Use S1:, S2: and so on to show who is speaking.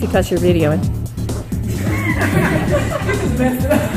S1: because you're videoing.